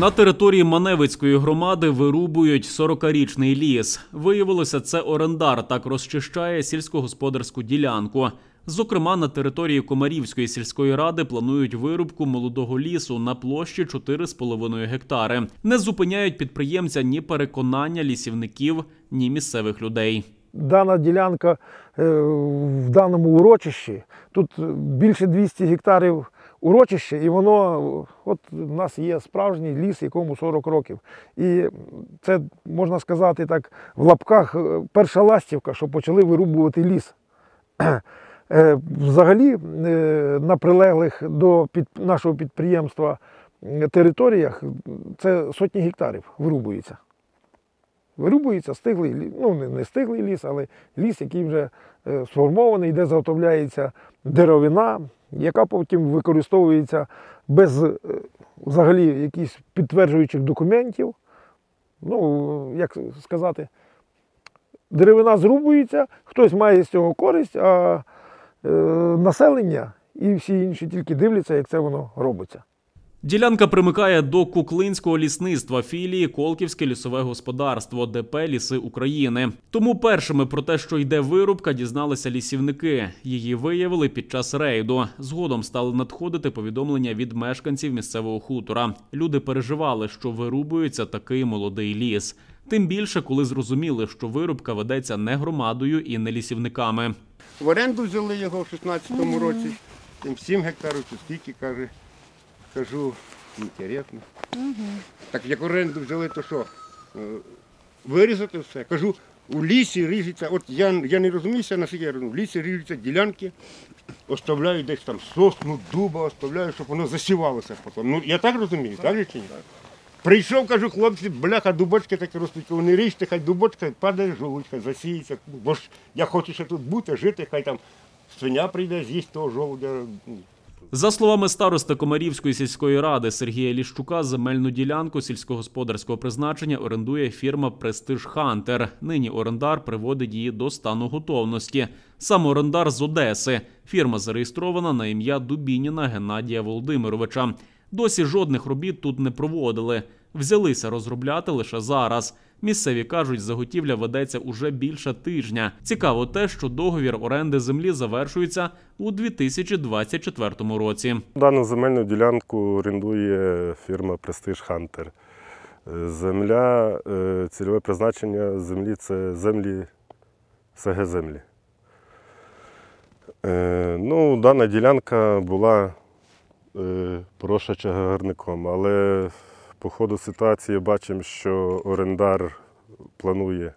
На території Маневицької громади вирубують 40-річний ліс. Виявилося, це орендар так розчищає сільськогосподарську ділянку. Зокрема, на території Комарівської сільської ради планують вирубку молодого лісу на площі 4,5 гектари. Не зупиняють підприємця ні переконання лісівників, ні місцевих людей. Дана ділянка е, в даному урочищі, тут більше 200 гектарів урочище, і воно, от у нас є справжній ліс, якому 40 років. І це, можна сказати так, в лапках е, перша ластівка, що почали вирубувати ліс. Е, Взагалі, е, на прилеглих до під, нашого підприємства територіях це сотні гектарів вирубується. Вирубується стиглий ліс, ну не, стиглий ліс, але ліс, який вже е, сформований, де заготовляється деревина, яка потім використовується без е, взагалі якихось підтверджуючих документів. Ну, як сказати, деревина зрубується, хтось має з цього користь, а е, населення і всі інші тільки дивляться, як це воно робиться. Ділянка примикає до Куклинського лісництва філії Колківське лісове господарство ДП Ліси України. Тому першими про те, що йде вирубка, дізналися лісівники. Її виявили під час рейду. Згодом стали надходити повідомлення від мешканців місцевого хутора. Люди переживали, що вирубується такий молодий ліс. Тим більше, коли зрозуміли, що вирубка ведеться не громадою і не лісівниками. В оренду взяли його в 16-му році. Тим 7 гектарів, чи скільки каже. Кажу, інтересно. Так як оренду взяли, то що? е, Вирізати все. Кажу, у лісі ріжеться, от я, я не розуміюся, наскільки я розумію, в лісі ріжуться ділянки, оставляють десь там сосну, дуба, оставляють, щоб воно засівалося потім. Ну, я так розумію, так же чи ні? Прийшов, кажу, хлопці, бляха, дубочки такі ростуть, вони ріжте, хай дубочка падає жолудь, хай засіється. Бо ж я хочу ще тут бути, жити, хай там свиня прийде, з'їсть того жолудя. За словами старости Комарівської сільської ради Сергія Ліщука, земельну ділянку сільськогосподарського призначення орендує фірма Престиж Хантер. Нині орендар приводить її до стану готовності. Сам орендар з Одеси. Фірма зареєстрована на ім'я Дубініна Геннадія Володимировича. Досі жодних робіт тут не проводили. Взялися розробляти лише зараз. Місцеві кажуть, заготівля ведеться уже більше тижня. Цікаво те, що договір оренди землі завершується у 2024 році. Дану земельну ділянку орендує фірма Престиж Хантер. Е, Земля, е, цільове призначення землі це землі СГ землі. Е, Ну, дана ділянка була е, поросша чагарником, але по ходу ситуації бачимо, що орендар планує,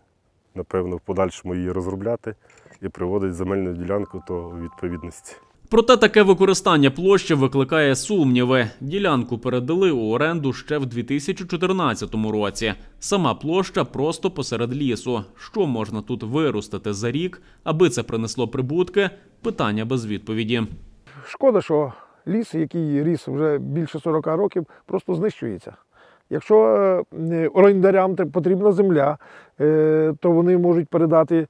напевно, в подальшому її розробляти і приводить земельну ділянку до відповідності. Проте таке використання площі викликає сумніви. Ділянку передали у оренду ще в 2014 році. Сама площа просто посеред лісу. Що можна тут виростити за рік, аби це принесло прибутки? Питання без відповіді. Шкода, що ліс, який ріс вже більше 40 років, просто знищується. Якщо е, орендарям потрібна земля, е, то вони можуть передати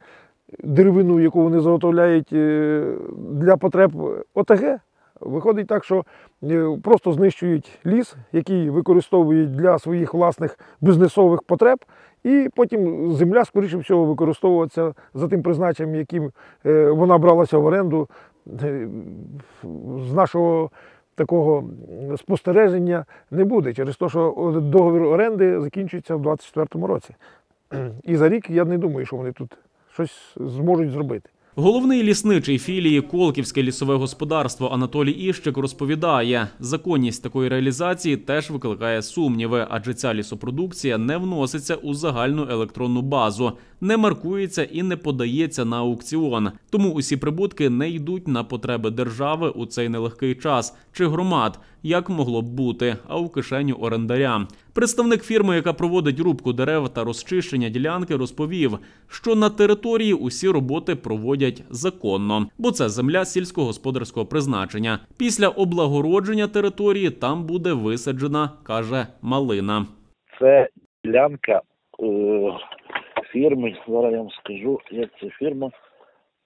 деревину, яку вони заготовляють е, для потреб ОТГ. Виходить так, що е, просто знищують ліс, який використовують для своїх власних бізнесових потреб, і потім земля, скоріше всього, використовується за тим призначенням, яким е, вона бралася в оренду е, з нашого такого спостереження не буде через те, що договір оренди закінчується в 2024 році. І за рік я не думаю, що вони тут щось зможуть зробити. Головний лісничий філії Колківське лісове господарство Анатолій Іщик розповідає, законність такої реалізації теж викликає сумніви, адже ця лісопродукція не вноситься у загальну електронну базу, не маркується і не подається на аукціон. Тому усі прибутки не йдуть на потреби держави у цей нелегкий час чи громад, як могло б бути, а у кишеню орендаря. Представник фірми, яка проводить рубку дерев та розчищення ділянки, розповів, що на території усі роботи проводять законно, бо це земля сільськогосподарського призначення. Після облагородження території там буде висаджена, каже малина. Це ділянка е, фірми. Зараз я вам скажу, як ця фірма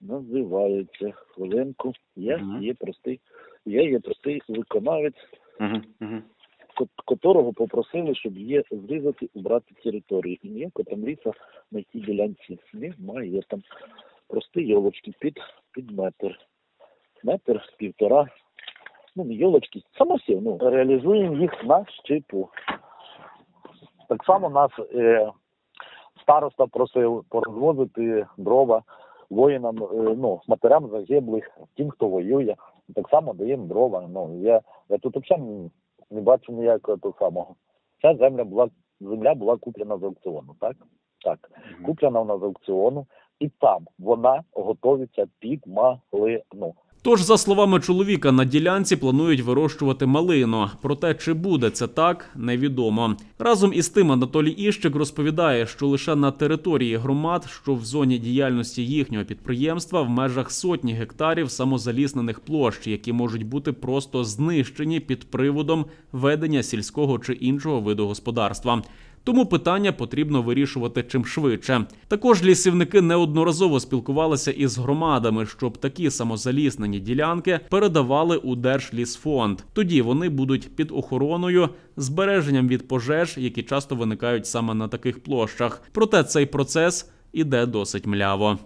називається. Хвилинку. Я Мгм. є простий. Я є простий виконавець. Угу, угу. ко- котрого попросили, щоб є зрізати, убрати територію. І ніякого там ліса на тій ділянці немає. Там прості йолочки під, під метр. Метр, півтора. Ну, йолочки, самосів. Ну, реалізуємо їх на щепу. Так само нас е, староста просив порозвозити дрова воїнам, е, ну, матерям загиблих, тим, хто воює. Так само даємо дрова. Ну, я, я тут взагалі не бачу ніякого того самого. Ця земля була, земля була куплена з аукціону, так? Так. Куплена вона з аукціону, і там вона готується під малину. Тож, за словами чоловіка, на ділянці планують вирощувати малину. Проте, чи буде це так, невідомо. Разом із тим Анатолій Іщик розповідає, що лише на території громад, що в зоні діяльності їхнього підприємства, в межах сотні гектарів самозаліснених площ, які можуть бути просто знищені під приводом ведення сільського чи іншого виду господарства. Тому питання потрібно вирішувати чим швидше. Також лісівники неодноразово спілкувалися із громадами, щоб такі самозаліснені ділянки передавали у Держлісфонд. Тоді вони будуть під охороною, збереженням від пожеж, які часто виникають саме на таких площах. Проте цей процес іде досить мляво.